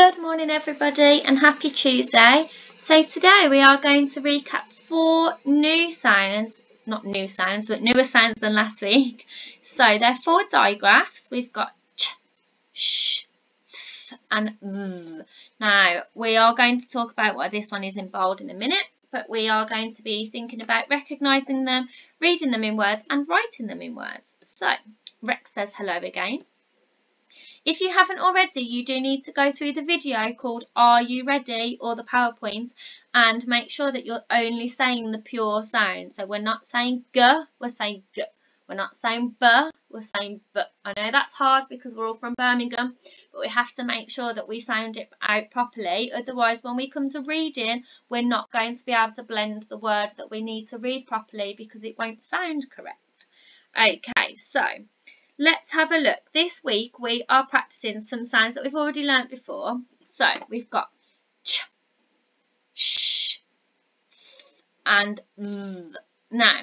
Good morning everybody and happy Tuesday. So today we are going to recap four new sounds, not new sounds, but newer sounds than last week. So they're four digraphs. We've got ch, sh, th and th. Now we are going to talk about why this one is in bold in a minute, but we are going to be thinking about recognising them, reading them in words and writing them in words. So Rex says hello again. If you haven't already, you do need to go through the video called Are You Ready or the PowerPoint and make sure that you're only saying the pure sound. So we're not saying g, we're saying g. We're not saying b, we're saying b. I know that's hard because we're all from Birmingham, but we have to make sure that we sound it out properly. Otherwise, when we come to reading, we're not going to be able to blend the word that we need to read properly because it won't sound correct. Okay, so let's have a look. This week we are practicing some sounds that we've already learnt before. So we've got ch, sh, and th. Now,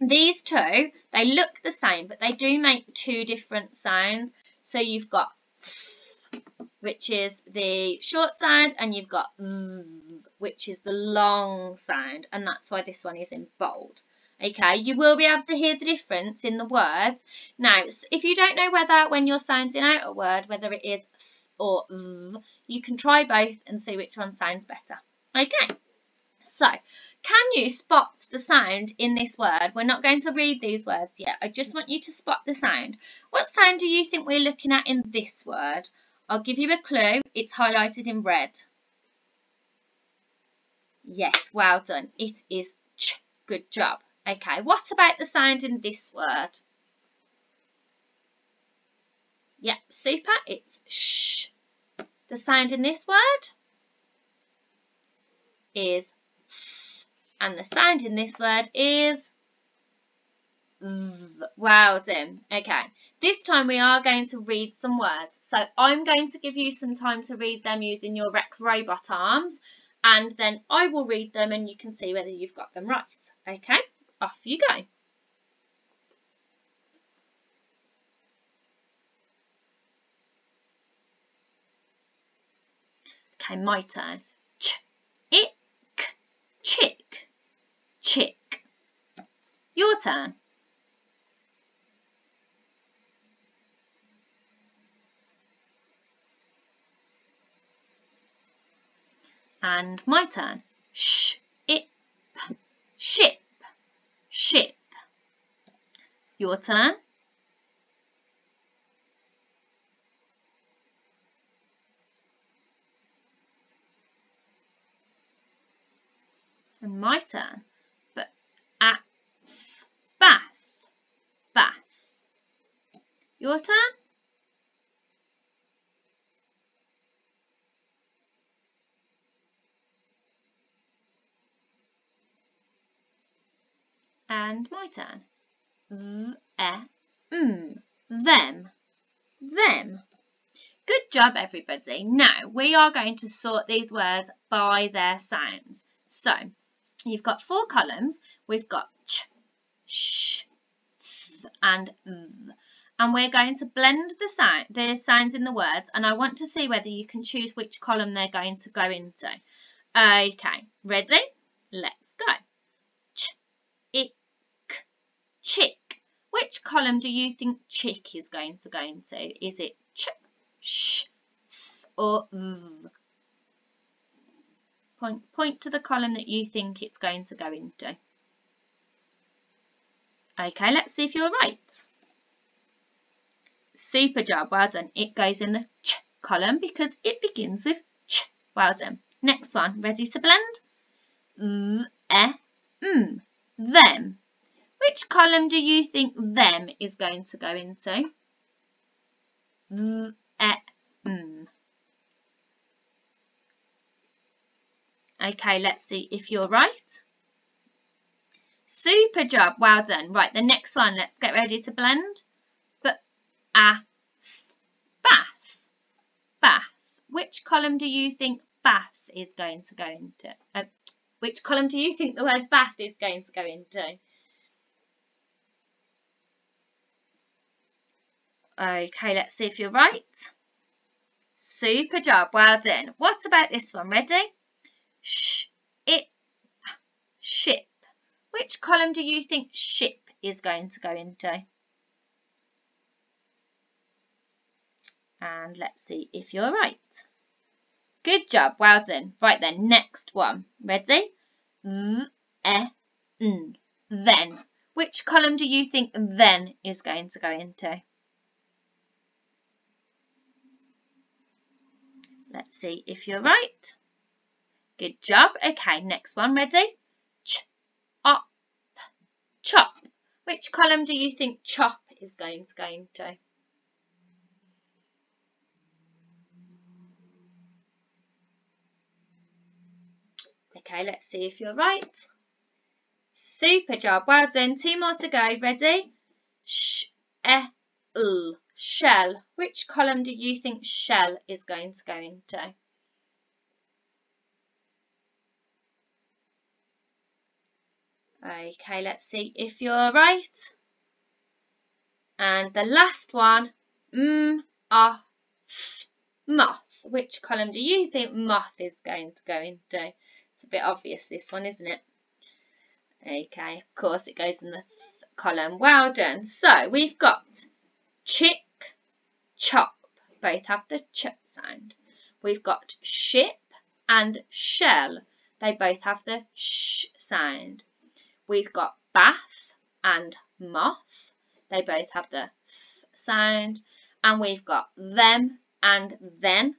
these two, they look the same, but they do make two different sounds. So you've got th, which is the short sound, and you've got th, which is the long sound, and that's why this one is in bold. Okay, you will be able to hear the difference in the words. Now, if you don't know whether when you're sounding out a word, whether it is th or th, you can try both and see which one sounds better. Okay, so can you spot the sound in this word? We're not going to read these words yet. I just want you to spot the sound. What sound do you think we're looking at in this word? I'll give you a clue. It's highlighted in red. Yes, well done. It is ch. Good job. Okay, what about the sound in this word? Yep, super, it's sh. The sound in this word is th, and the sound in this word is th. Well done. Okay, this time we are going to read some words. So I'm going to give you some time to read them using your Rex robot arms and then I will read them and you can see whether you've got them right. Okay? Off you go. Okay, my turn. Ch, ick, chick, chick. Your turn. And my turn. Sh, it, ship ship. Your turn. And my turn. But at bath, bath. Your turn. and my turn. M, them, them. Good job, everybody. Now, we are going to sort these words by their sounds. So, you've got four columns. We've got ch, sh, th, and v. And we're going to blend the, sound, the sounds in the words, and I want to see whether you can choose which column they're going to go into. Okay, ready? Let's go chick. Which column do you think chick is going to go into? Is it ch, sh, th, or v? Point, point to the column that you think it's going to go into. Okay, let's see if you're right. Super job, well done. It goes in the ch column because it begins with ch. Well done. Next one, ready to blend? V, e, m, them. Which column do you think them is going to go into? Them. Okay, let's see if you're right. Super job, well done. Right, the next one, let's get ready to blend. But, a, bath, bath. Which column do you think bath is going to go into? Uh, which column do you think the word bath is going to go into? Okay, let's see if you're right. Super job, well done. What about this one? Ready? Sh, it, ship. Which column do you think ship is going to go into? And let's see if you're right. Good job, well done. Right then, next one. Ready? N, then. Which column do you think then is going to go into? Let's see if you're right. Good job. Okay, next one. Ready? Ch, up, chop. Which column do you think chop is going to go into? Okay, let's see if you're right. Super job. Well done. Two more to go. Ready? Sh. Shell. Which column do you think shell is going to go into? Okay, let's see if you're right. And the last one, m, a, f, moth. Which column do you think moth is going to go into? It's a bit obvious this one, isn't it? Okay, of course it goes in the column. Well done. So we've got chick, chop. Both have the ch sound. We've got ship and shell. They both have the sh sound. We've got bath and moth. They both have the th sound. And we've got them and then.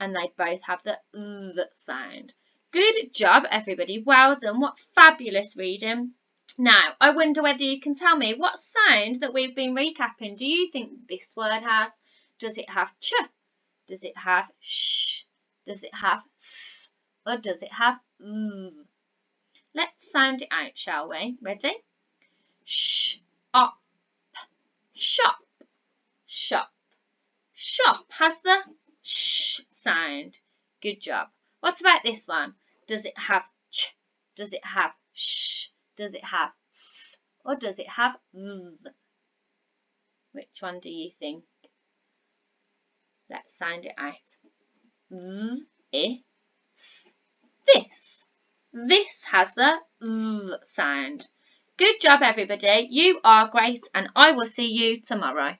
And they both have the th sound. Good job, everybody. Well done. What fabulous reading. Now, I wonder whether you can tell me what sound that we've been recapping do you think this word has? Does it have ch? Does it have sh? Does it have f? Or does it have v? Let's sound it out, shall we? Ready? Sh, up, shop, shop. Shop has the sh sound. Good job. What about this one? Does it have ch? Does it have sh? Does it have f? Or does it have v? Which one do you think? Let's sound it out. S, this. This has the v sound. Good job, everybody. You are great, and I will see you tomorrow.